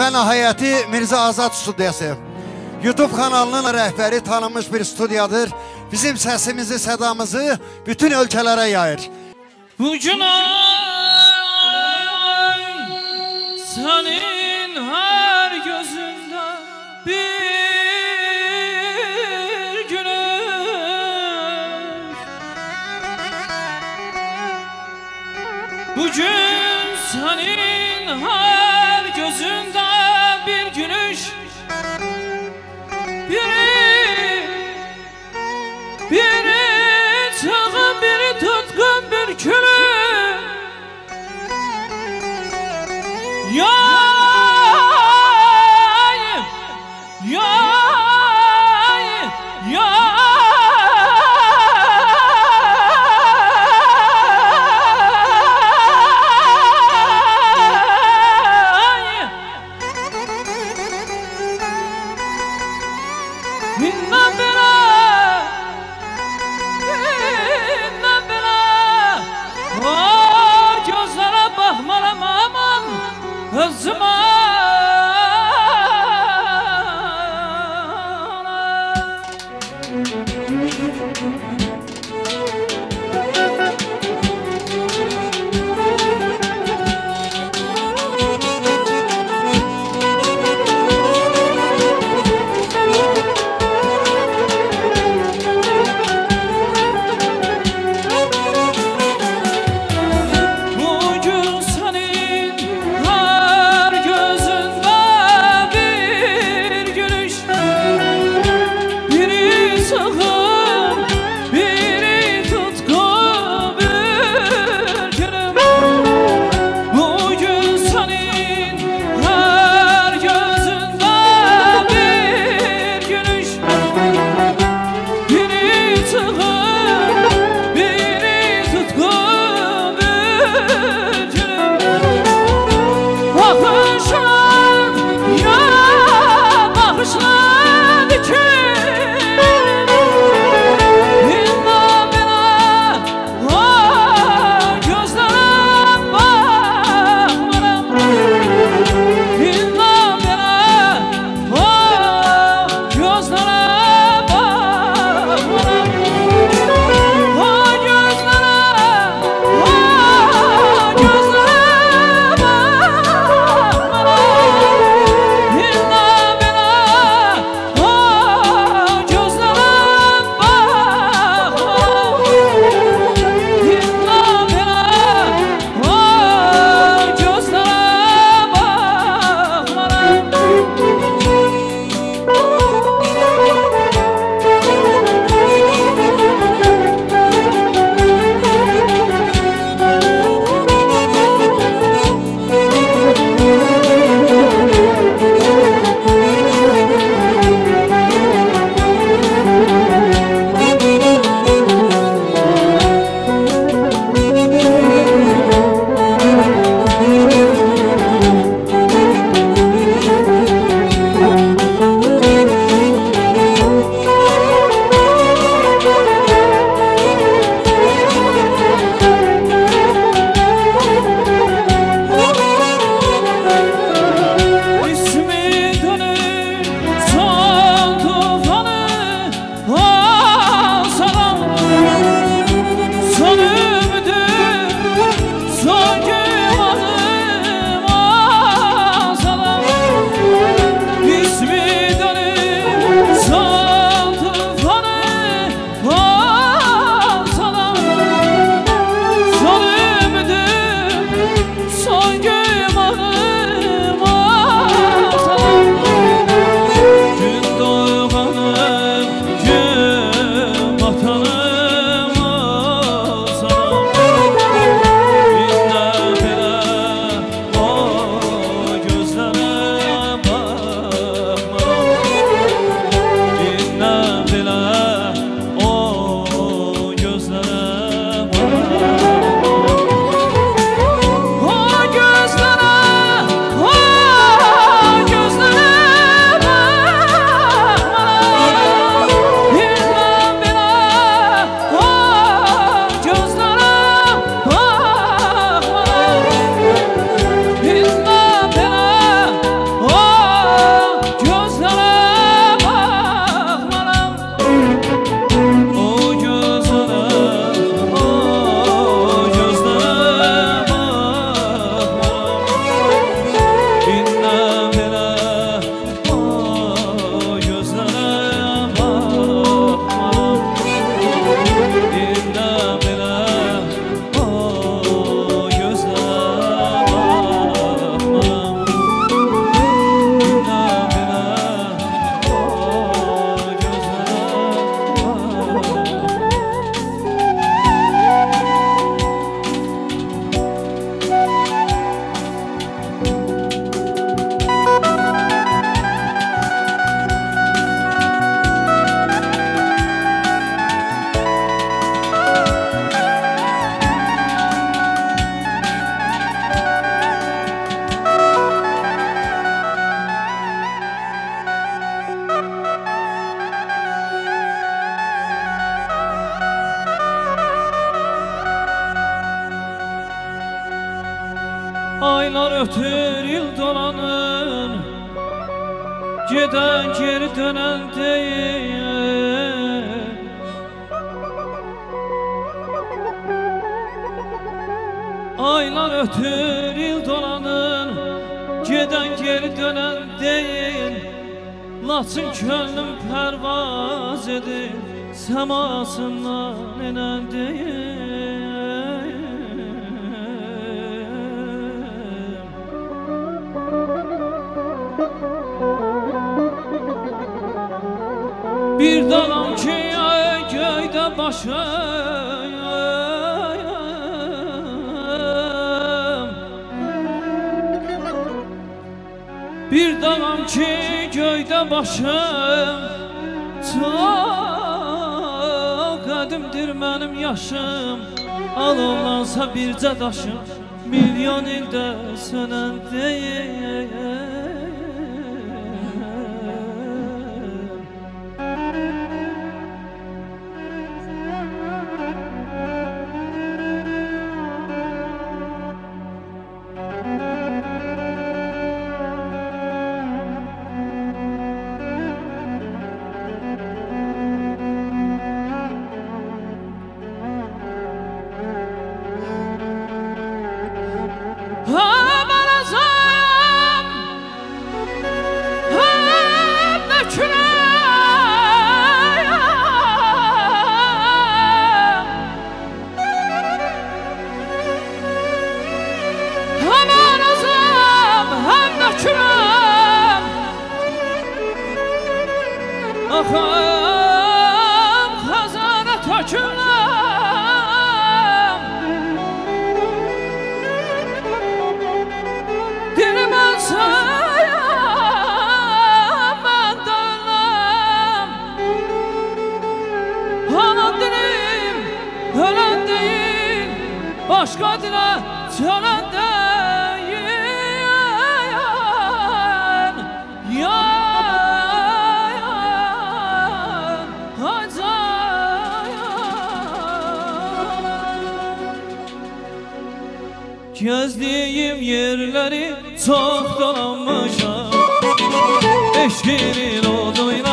və nəhayəti Mirzə Azad studiyası. YouTube kanalının rəhbəri tanınmış bir studiyadır. Bizim səsimizi, sədamızı bütün ölkələrə yayır. Bugün ay senin her gözünde bir güneş Bugün senin her gözünde bir güneş Aylar ötür yıl dolanır Giden geri dönen değil. Aylar ötür yıl dolanır Geden geri dönen değil. Laçın könlüm pervaz edir Semasından inen değil başım. Bir dalam ki göyde başım. Çok qədimdir mənim yaşım. Alovlansa bircə daşım. Milyon ildə sönən deyil Akam kazana tökülem Dilime sayam ben dönmem Ana dilim ölen değil Başka dile çölen değil Gezdiğim yerleri çok dolanmışam Eşkinin oduyla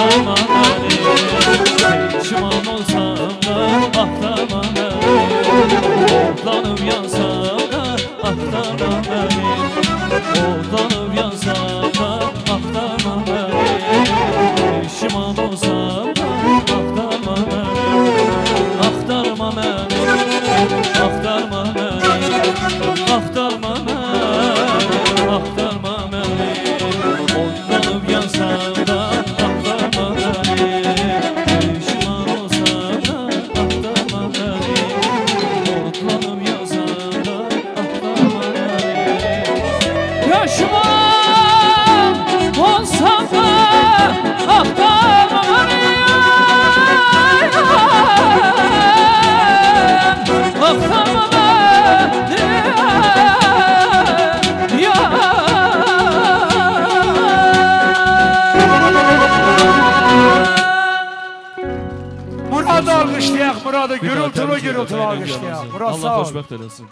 aktarma beni Pişman olsam da beni Otlanıp yansam da Pişman olsam Daha gürültülü gürültülü gəlinizi. Murat Allah sağ ol. xoşbəxt eləsin.